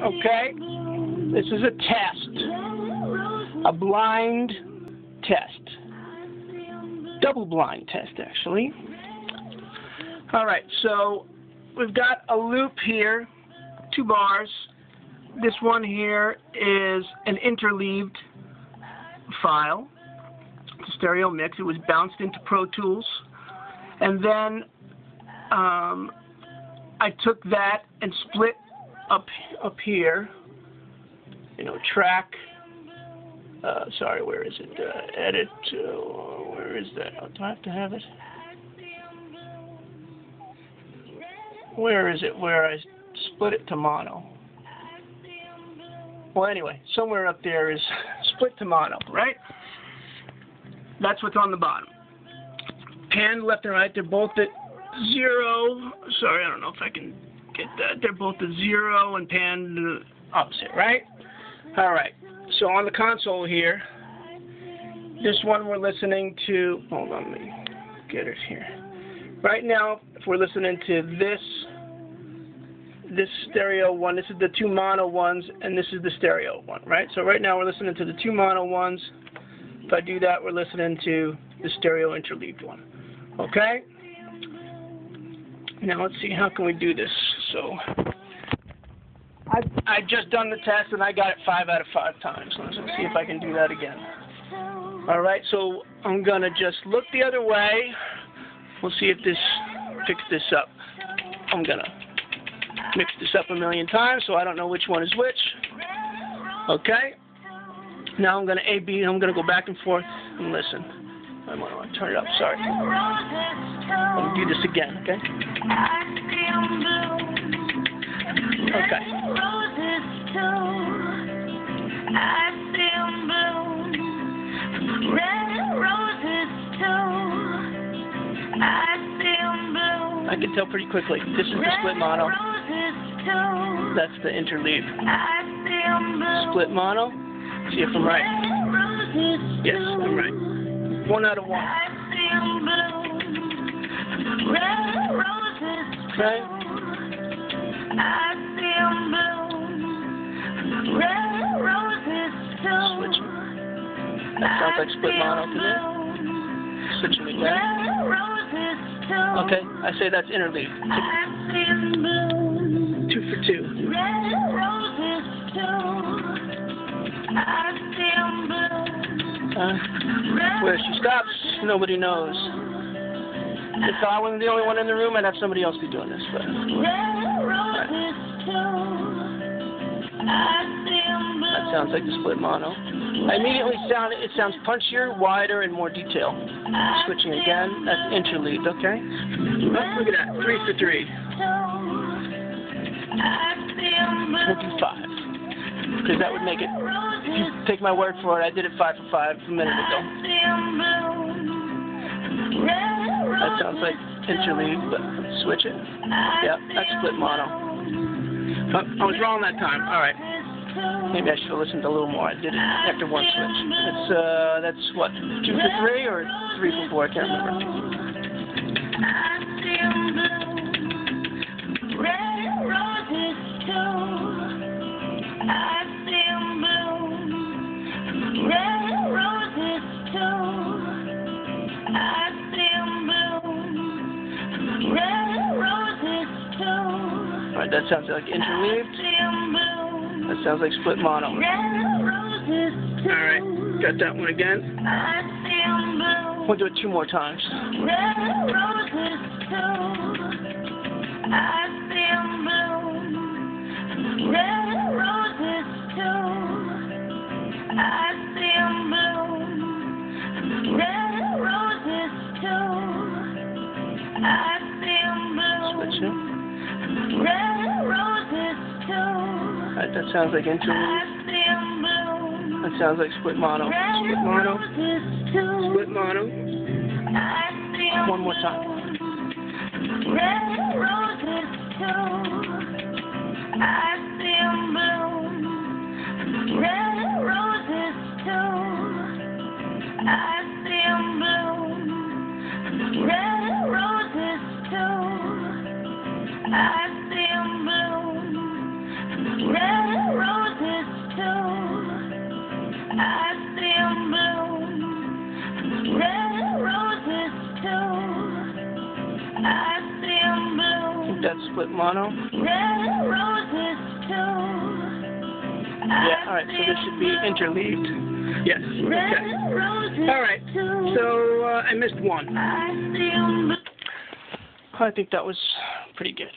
Okay? This is a test. A blind test. Double blind test, actually. Alright, so we've got a loop here, two bars. This one here is an interleaved file, it's a stereo mix. It was bounced into Pro Tools. And then um, I took that and split up up here, you know, track. Uh, sorry, where is it? Uh, edit. Uh, where is that? Oh, do I have to have it? Where is it? Where I split it to mono. Well, anyway, somewhere up there is split to mono, right? That's what's on the bottom. Pan left and right, they're both at zero. Sorry, I don't know if I can get that. They're both at zero and pan opposite, right? All right. So on the console here, this one we're listening to. Hold on, let me get it here. Right now, if we're listening to this this stereo one, this is the two mono ones, and this is the stereo one, right? So right now we're listening to the two mono ones. If I do that, we're listening to the stereo interleaved one. Okay? Now let's see, how can we do this? So I I just done the test and I got it five out of five times. Let's see if I can do that again. All right, so I'm gonna just look the other way. We'll see if this picks this up. I'm gonna mix this up a million times so I don't know which one is which. Okay. Now I'm gonna A B. I'm gonna go back and forth and listen. I want to turn it up. Sorry. Let me do this again. Okay. Okay. I can tell pretty quickly. This is the split mono. That's the interleave. Split mono. See if I'm right. Yes, I'm right. One out of one. Okay. Sounds like split mono to me. Again. Okay, I say that's interleave. Two for two. Uh, where she stops, nobody knows. If I wasn't the only one in the room, I'd have somebody else be doing this. But right. That sounds like the split mono. I immediately sound it sounds punchier, wider, and more detailed. Switching again. That's interleaved. Okay. Oh, look at that. Three for three. We'll do five. Because that would make it. If you take my word for it, I did it five for five a minute ago. That sounds like interleave, but switch it. Yeah, that's split mono. Oh, I was wrong that time. All right. Maybe I should have listened a little more. I did it after one switch. It's uh, that's what two for three or three for four. I can't remember. That sounds like interleaved. That sounds like split mono. All right, got that one again. We'll do it two more times. Right, that sounds like interleave. That sounds like split mono. Split mono. Split mono. One more time. Red and roses too. I That's split mono. Yeah, alright, so this should be interleaved. Yes, okay. Alright, so uh, I missed one. I think that was pretty good.